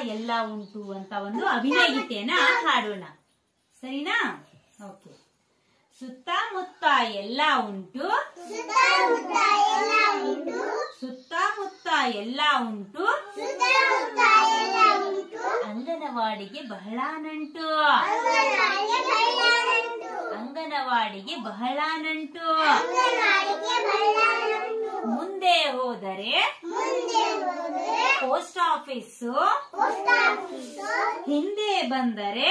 ಎಲ್ಲ ಉಂಟು ಅಂತ ಒಂದು ಅಭಿನಯ ಗೀತೆಯನ್ನ ಹಾಡೋಣ. ಸರಿನಾ? ಓಕೆ. ಸುತ್ತಮುತ್ತ ಎಲ್ಲ ಉಂಟು. ಸುತ್ತಮುತ್ತ ಎಲ್ಲ ಉಂಟು. ಅಂಗನವಾಡಿಗೆ ಬಹಳ ನಂಟು. ಅಂಗನವಾಡಿಗೆ ಬಹಳ ನಂಟು. ಮುಂದೆ ಹೋದರೆ ಪೋಸ್ಟ್ ಆಫೀಸು? ಹಿಂದೆ ಬಂದರೆ?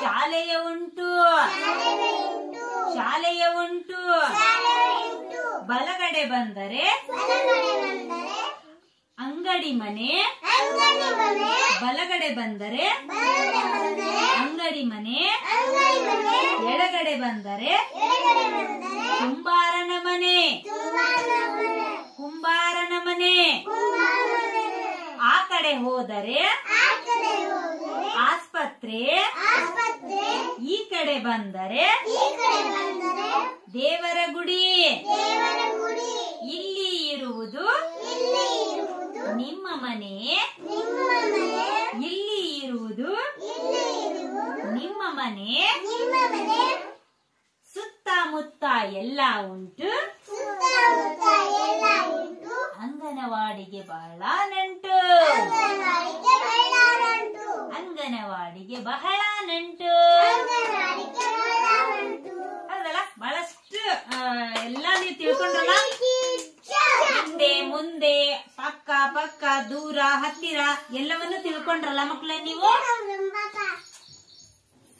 ಶಾಲೆಯ ಉಂಟು. ಶಾಲೆ ಉಂಟು. ಶಾಲೆಯ ಉಂಟು. ಬಲಗಡೆ ಬಂದರೆ? ಅಂಗಡಿ ಮನೆ? ಬಲಗಡೆ ಬಂದರೆ? ಅಂಗಡಿ ಮನೆ? ಎಡಗಡೆ ಬಂದರೆ? ಎಡಗಡೆ ಬಂದರೆ ಕುಂಬಾರನ ಮನೆ ಕುಂಬಾರನ ಮನೆ ಕುಂಬಾರನ ಮನೆ ಕುಂಬಾರನ ಮನೆ ಆ ಕಡೆ ಹೋದರೆ? ಆಸ್ಪತ್ರೆ? ಈ ಕಡೆ ಬಂದರೆ? ದೇವರ ಗುಡಿ. ಇಲ್ಲಿ ಇರುವುದು ಇಲ್ಲಿ ಇರುವುದು ನಿಮ್ಮ ಮನೆ. ಇಲ್ಲಿ ಇರುವುದು ನಿಮ್ಮ ಮನೆ. ಸುತ್ತಮುತ್ತ ಎಲ್ಲ ಉಂಟು. ಅಂಗನವಾಡಿಗೆ ಬಹಳ ನಂಟು. ಅಂಗನವಾಡಿಗೆ ಬಹಳ ನಂಟು. ಹೌದಲ್ಲ? ಬಹಳಷ್ಟು ಎಲ್ಲ ನೀವು ತಿಳ್ಕೊಂಡ್ರಲ್ಲ? ಹಿಂದೆ ಮುಂದೆ ಪಕ್ಕ ಪಕ್ಕ ದೂರ ಹತ್ತಿರ ಎಲ್ಲವನ್ನು ತಿಳ್ಕೊಂಡ್ರಲ್ಲ ಮಕ್ಕಳ ನೀವು?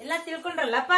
ಎಲ್ಲ ತಿಳ್ಕೊಂಡ್ರಲ್ಲಪ್ಪ?